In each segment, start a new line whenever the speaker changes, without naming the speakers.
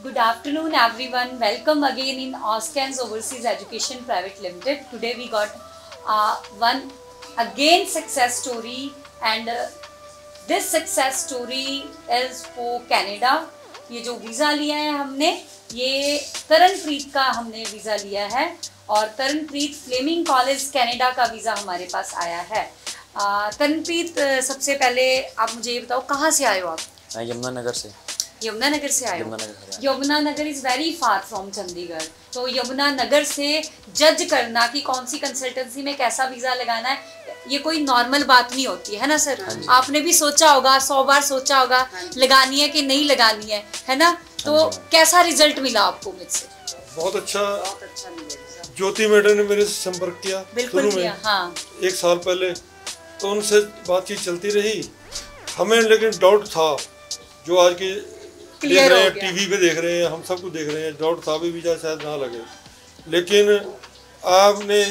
Good afternoon, everyone. Welcome again in Oscans Overseas Education Private Limited. Today we got uh, one again success story, and uh, this success story is for Canada. ये जो visa लिया है हमने ये तरनप्रीत का हमने visa लिया है और तरनप्रीत फ्लेमिंग कॉलेज कनाडा का वीज़ा हमारे पास आया है uh, तरनप्रीत uh, सबसे पहले आप मुझे ये बताओ कहाँ से आए हो आप
मैं यमुनानगर से
यमुनानगर से आए हो।
Yamunanagar
is very far from Chandigarh. तो यमुनानगर से जज करना कि कौन सी कंसल्टेंसी में कैसा वीज़ा लगाना है ये कोई नॉर्मल बात नहीं होती है ना सर
हाँ
आपने भी सोचा होगा सौ बार सोचा होगा लगानी है कि नहीं लगानी है है ना? तो
हाँ मैम।
कैसा रिज़ल्ट मिला आपको मुझसे?
बहुत अच्छा ज्योति मैडम ने मेरे से संपर्क किया
बिल्कुल
शुरू
किया
में
हाँ।
एक साल पहले तो उनसे बातचीत चलती रही। हमें लेकिन डाउट था जो आज के रहे
हो गया।
टीवी पे देख रहे हैं हम सबको देख रहे हैं। डाउट था भी वीज़ा शायद ना लगे। लेकिन आपने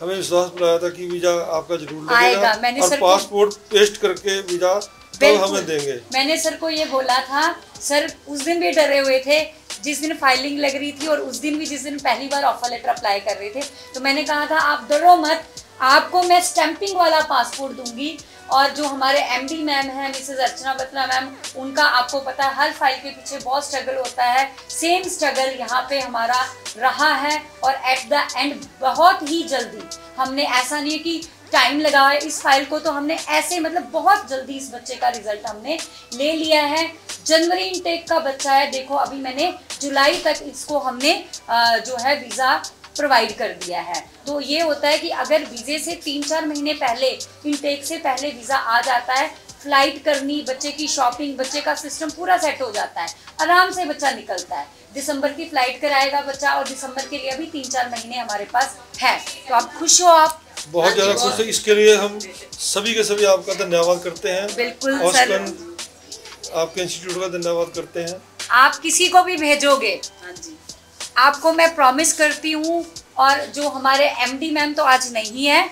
हमें विश्वास दिलाया था कि वीज़ा आपका ज़रूर
आएगा।
लगेगा और पासपोर्ट पेस्ट करके वीज़ा तब हमें देंगे।
मैंने सर को ये बोला था सर उस दिन भी डरे हुए थे जिस दिन फाइलिंग लग रही थी और उस दिन भी जिस दिन पहली बार ऑफ़र लेटर अप्लाई कर रहे थे। तो मैंने कहा था आप डरो मत आपको मैं स्टैंपिंग वाला पासपोर्ट दूँगी। और जो हमारे एमडी मैम हैं मिसेस अर्चना बत्ला मैम उनका आपको पता है, हर फ़ाइल के पीछे बहुत स्ट्रगल होता है। सेम स्ट्रगल यहाँ पे हमारा रहा है और एट द एंड बहुत ही जल्दी। हमने ऐसा नहीं कि टाइम लगा है इस फ़ाइल को तो हमने ऐसे मतलब बहुत जल्दी इस बच्चे का रिज़ल्ट हमने ले लिया है। जनवरी इनटेक का बच्चा है, देखो अभी मैंने जुलाई तक इसको हमने जो है वीज़ा प्रोवाइड कर दिया है। तो ये होता है कि अगर वीज़े से तीन चार महीने पहले इनटेक से पहले वीज़ा आ जाता है फ़्लाइट करनी बच्चे की शॉपिंग बच्चे का सिस्टम पूरा सेट हो जाता है आराम से बच्चा निकलता है। दिसंबर की फ़्लाइट कराएगा बच्चा और दिसंबर के लिए अभी तीन चार महीने हमारे पास है। तो आप खुश हो आप?
बहुत ज़्यादा खुश है। इसके लिए हम सभी के सभी आपका धन्यवाद करते हैं।
बिल्कुल सर।
आपके इंस्टीट्यूट का धन्यवाद करते हैं।
आप किसी को भी भेजोगे? आपको मैं प्रॉमिस करती हूँ और जो हमारे एमडी मैम तो आज नहीं है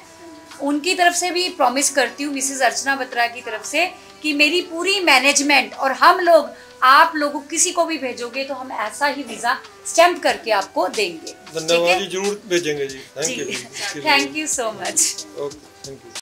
उनकी तरफ़ से भी प्रॉमिस करती हूँ मिसेज अर्चना बत्रा की तरफ़ से कि मेरी पूरी मैनेजमेंट और हम लोग आप लोगों किसी को भी भेजोगे तो हम ऐसा ही वीज़ा स्टैम्प करके आपको देंगे।
धन्यवाद ज़रूर भेजेंगे thank you
ji.
Ji
thank you so much
okay thank you